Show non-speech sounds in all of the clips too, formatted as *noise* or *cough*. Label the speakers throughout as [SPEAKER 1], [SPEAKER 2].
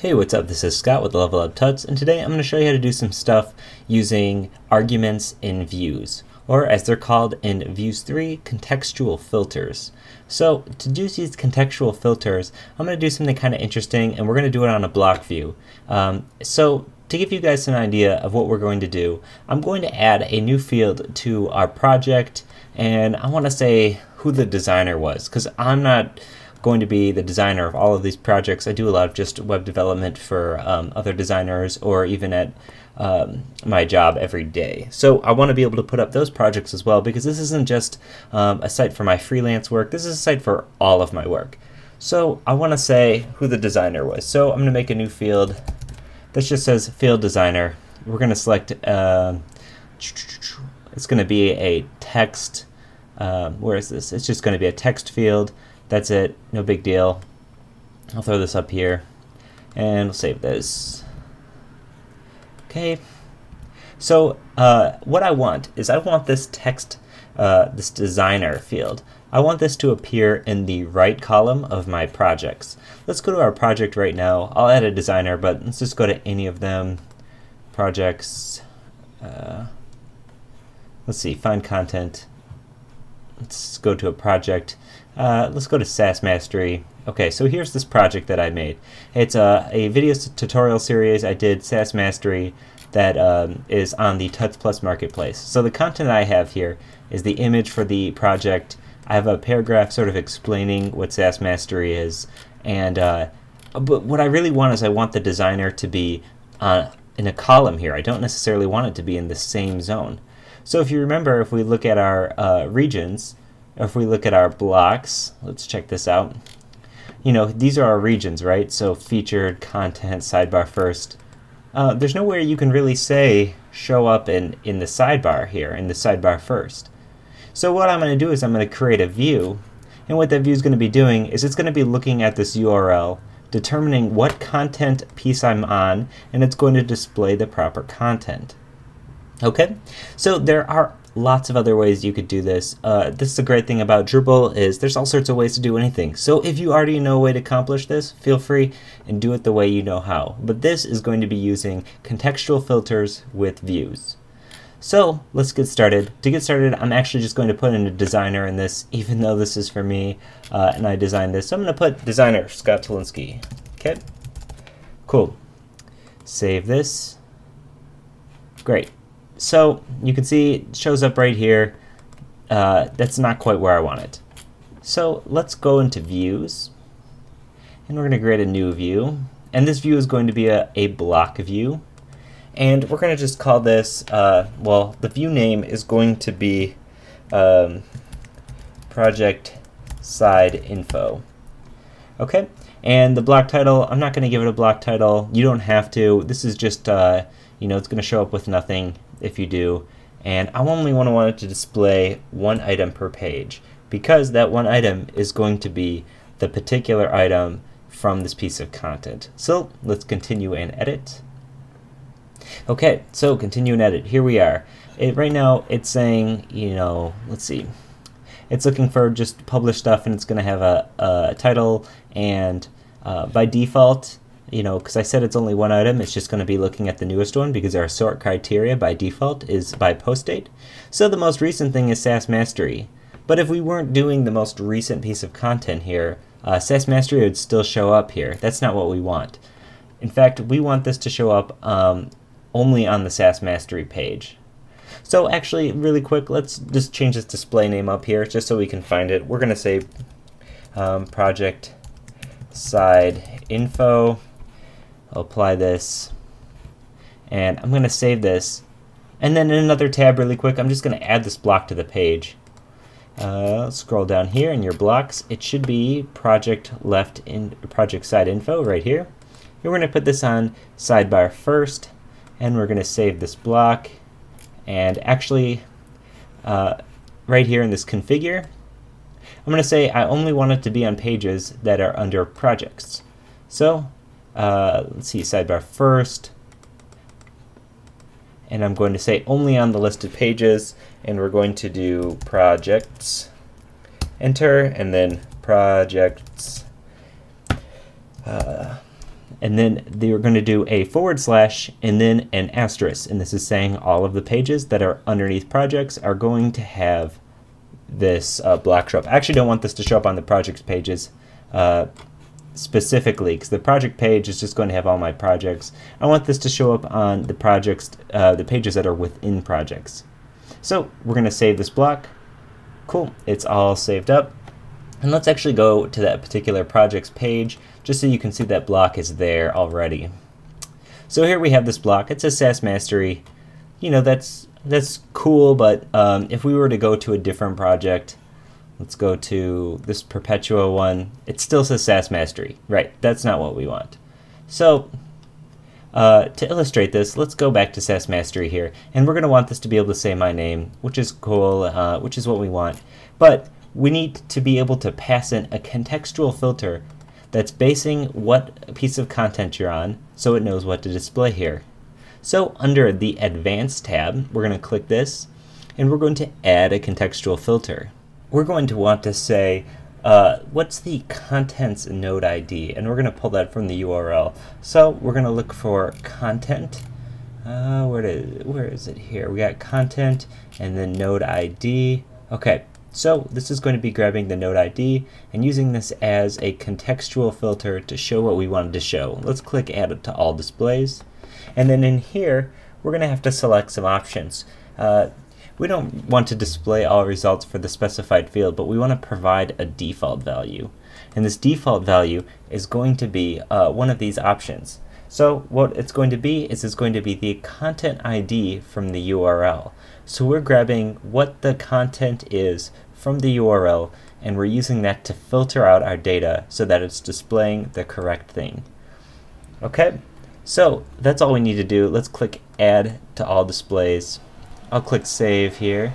[SPEAKER 1] Hey, what's up? This is Scott with Level Up Tuts, and today I'm going to show you how to do some stuff using arguments in views, or as they're called in Views 3, contextual filters. So to do these contextual filters, I'm going to do something kind of interesting, and we're going to do it on a block view. Um, so to give you guys an idea of what we're going to do, I'm going to add a new field to our project, and I want to say who the designer was, because I'm not going to be the designer of all of these projects. I do a lot of just web development for um, other designers or even at um, my job every day. So I want to be able to put up those projects as well because this isn't just um, a site for my freelance work, this is a site for all of my work. So I want to say who the designer was. So I'm going to make a new field that just says field designer. We're going to select, uh, it's going to be a text, uh, where is this? It's just going to be a text field. That's it, no big deal. I'll throw this up here and we'll save this. Okay. So uh, what I want is I want this text, uh, this designer field, I want this to appear in the right column of my projects. Let's go to our project right now. I'll add a designer, but let's just go to any of them. Projects. Uh, let's see, find content. Let's go to a project. Uh, let's go to Sass Mastery. Okay, so here's this project that I made. It's a, a video tutorial series I did Sass Mastery that um, is on the Tuts Plus Marketplace. So the content I have here is the image for the project. I have a paragraph sort of explaining what Sass Mastery is. And uh, but what I really want is I want the designer to be uh, in a column here. I don't necessarily want it to be in the same zone. So if you remember, if we look at our uh, regions, if we look at our blocks, let's check this out. You know, these are our regions, right? So featured, content, sidebar first. Uh, there's nowhere you can really say show up in, in the sidebar here, in the sidebar first. So what I'm going to do is I'm going to create a view. And what that view is going to be doing is it's going to be looking at this URL, determining what content piece I'm on, and it's going to display the proper content. Okay, so there are lots of other ways you could do this. Uh, this is a great thing about Drupal is there's all sorts of ways to do anything. So if you already know a way to accomplish this, feel free and do it the way you know how. But this is going to be using contextual filters with views. So let's get started. To get started, I'm actually just going to put in a designer in this, *laughs* even though this is for me uh, and I designed this. So I'm going to put designer Scott Tolinski. Okay, cool. Save this. Great. So you can see it shows up right here. Uh, that's not quite where I want it. So let's go into views and we're going to create a new view. And this view is going to be a, a block view. And we're going to just call this, uh, well, the view name is going to be um, project side info. Okay, and the block title, I'm not going to give it a block title. You don't have to. This is just, uh, you know, it's going to show up with nothing if you do. And I only want to want it to display one item per page because that one item is going to be the particular item from this piece of content. So let's continue and edit. Okay, so continue and edit. Here we are. It, right now it's saying, you know, let's see. It's looking for just published stuff and it's going to have a, a title and uh, by default you know, because I said it's only one item, it's just going to be looking at the newest one because our sort criteria by default is by post date. So the most recent thing is Sass Mastery. But if we weren't doing the most recent piece of content here, uh, Sass Mastery would still show up here. That's not what we want. In fact, we want this to show up um, only on the Sass Mastery page. So actually, really quick, let's just change this display name up here just so we can find it. We're going to say um, project side info I'll apply this and I'm going to save this and then in another tab really quick I'm just going to add this block to the page. Uh, scroll down here in your blocks. It should be project left in project side info right here. We're going to put this on sidebar first and we're going to save this block. And actually uh, right here in this configure I'm going to say I only want it to be on pages that are under projects. So uh, let's see, sidebar first. And I'm going to say only on the listed pages, and we're going to do projects, enter, and then projects, uh, and then they're going to do a forward slash and then an asterisk. And this is saying all of the pages that are underneath projects are going to have this uh, block show up. I actually don't want this to show up on the projects pages uh, specifically because the project page is just going to have all my projects. I want this to show up on the projects, uh, the pages that are within projects. So we're going to save this block. Cool, it's all saved up. And let's actually go to that particular projects page just so you can see that block is there already. So here we have this block. It says Sass Mastery. You know, that's that's cool, but um, if we were to go to a different project, let's go to this Perpetua one, it still says Sass Mastery. Right, that's not what we want. So uh, to illustrate this, let's go back to Sass Mastery here, and we're going to want this to be able to say my name, which is cool, uh, which is what we want. But we need to be able to pass in a contextual filter that's basing what piece of content you're on so it knows what to display here. So under the Advanced tab, we're going to click this and we're going to add a contextual filter. We're going to want to say uh, what's the contents node ID and we're going to pull that from the URL. So we're going to look for content. Uh, where, did, where is it here? We got content and then node ID. Okay, so this is going to be grabbing the node ID and using this as a contextual filter to show what we wanted to show. Let's click add it to all displays. And then in here, we're going to have to select some options. Uh, we don't want to display all results for the specified field, but we want to provide a default value. And this default value is going to be uh, one of these options. So what it's going to be is it's going to be the content ID from the URL. So we're grabbing what the content is from the URL and we're using that to filter out our data so that it's displaying the correct thing. Okay, so that's all we need to do. Let's click add to all displays. I'll click save here.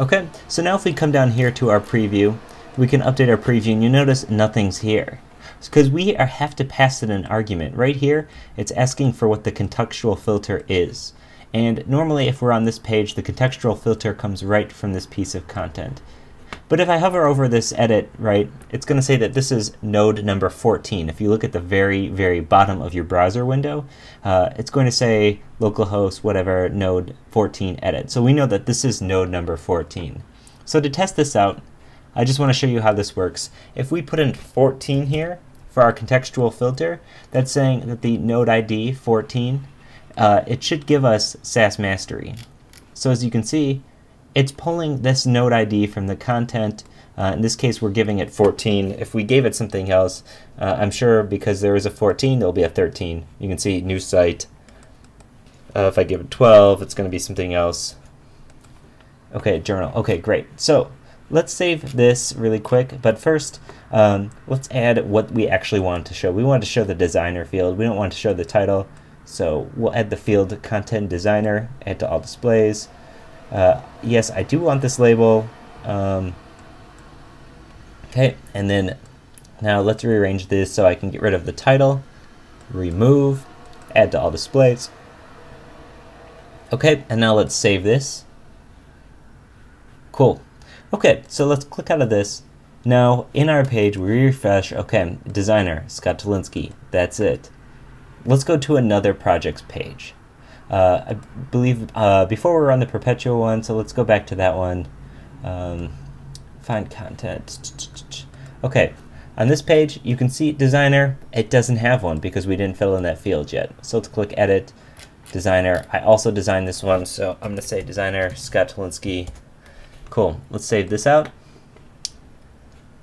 [SPEAKER 1] Okay, so now if we come down here to our preview, we can update our preview and you notice nothing's here because we are, have to pass it an argument. Right here, it's asking for what the contextual filter is. And normally if we're on this page, the contextual filter comes right from this piece of content. But if I hover over this edit, right, it's going to say that this is node number 14. If you look at the very, very bottom of your browser window, uh, it's going to say localhost, whatever, node 14 edit. So we know that this is node number 14. So to test this out, I just want to show you how this works. If we put in 14 here, for our contextual filter, that's saying that the node ID 14, uh, it should give us Sass Mastery. So as you can see, it's pulling this node ID from the content. Uh, in this case, we're giving it 14. If we gave it something else, uh, I'm sure because there is a 14, there'll be a 13. You can see new site. Uh, if I give it 12, it's going to be something else. Okay, journal. Okay, great. So let's save this really quick. But first, um, let's add what we actually want to show. We want to show the designer field. We don't want to show the title. So we'll add the field content designer, add to all displays. Uh, yes, I do want this label. Um, okay, and then now let's rearrange this so I can get rid of the title, remove, add to all displays. Okay, and now let's save this. Cool. Okay, so let's click out of this now, in our page, we refresh, okay, designer, Scott Tolinski, that's it. Let's go to another projects page. Uh, I believe uh, before we are on the perpetual one, so let's go back to that one. Um, find content. Okay, on this page, you can see designer. It doesn't have one because we didn't fill in that field yet. So let's click edit, designer. I also designed this one, so I'm going to say designer, Scott Tolinski. Cool, let's save this out.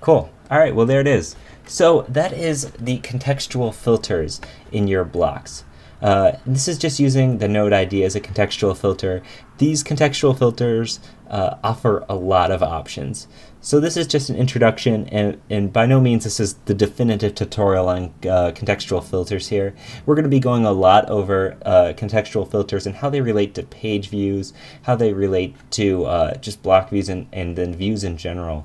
[SPEAKER 1] Cool. All right, well, there it is. So that is the contextual filters in your blocks. Uh, this is just using the node ID as a contextual filter. These contextual filters uh, offer a lot of options. So this is just an introduction, and, and by no means this is the definitive tutorial on uh, contextual filters here. We're going to be going a lot over uh, contextual filters and how they relate to page views, how they relate to uh, just block views and, and then views in general.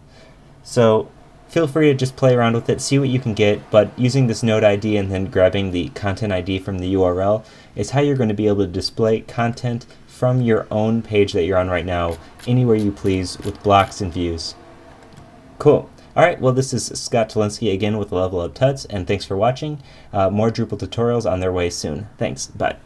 [SPEAKER 1] So feel free to just play around with it, see what you can get, but using this node ID and then grabbing the content ID from the URL is how you're going to be able to display content from your own page that you're on right now, anywhere you please, with blocks and views. Cool. All right, well, this is Scott Tolinski again with Level Up Tuts, and thanks for watching. Uh, more Drupal tutorials on their way soon. Thanks. Bye.